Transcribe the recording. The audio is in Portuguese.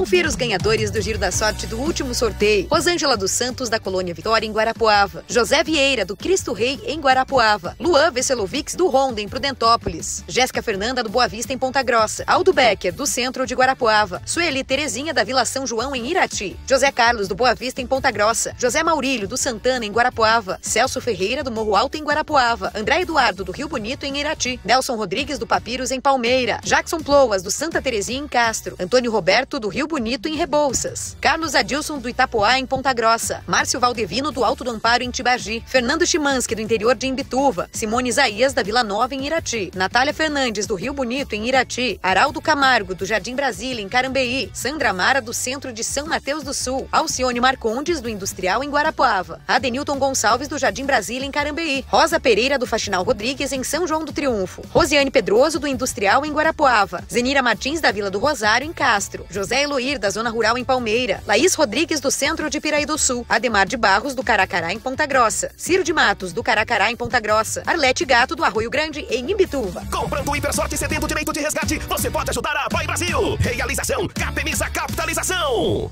Confira os ganhadores do Giro da Sorte do último sorteio. Rosângela dos Santos, da Colônia Vitória, em Guarapuava. José Vieira, do Cristo Rei, em Guarapuava. Luan Vesselovics, do Ronda, em Prudentópolis. Jéssica Fernanda, do Boa Vista, em Ponta Grossa. Aldo Becker, do Centro de Guarapuava. Sueli Terezinha, da Vila São João, em Irati. José Carlos, do Boa Vista, em Ponta Grossa. José Maurílio, do Santana, em Guarapuava. Celso Ferreira, do Morro Alto, em Guarapuava. André Eduardo, do Rio Bonito, em Irati. Nelson Rodrigues, do Papiros, em Palmeira. Jackson Ploas, do Santa Terezinha, em Castro. Antônio Roberto, do Rio Bonito, em Rebouças. Carlos Adilson, do Itapoá, em Ponta Grossa. Márcio Valdevino, do Alto do Amparo, em Tibagi. Fernando Chimansky, do interior de Imbituva. Simone Isaías, da Vila Nova, em Irati. Natália Fernandes, do Rio Bonito, em Irati. Araldo Camargo, do Jardim Brasília, em Carambeí. Sandra Mara, do Centro de São Mateus do Sul. Alcione Marcondes, do Industrial, em Guarapuava. Adenilton Gonçalves, do Jardim Brasília, em Carambeí. Rosa Pereira, do Faxinal Rodrigues, em São João do Triunfo. Rosiane Pedroso, do Industrial, em Guarapuava. Zenira Martins, da Vila do Rosário, em Castro. José Eloir, da Zona Rural, em Palmeira. Laís Rodrigues, do Centro de Piraí do Sul. Ademar de Barros, do Caracará, em Ponta Grossa. Ciro de Matos, do Caracará, em Ponta Grossa. Arlete Gato, do Arroio Grande, em Imbituva. Comprando o Hipersorte cedendo direito de resgate, você pode ajudar a Pai Brasil. Realização Capemisa Capitalização.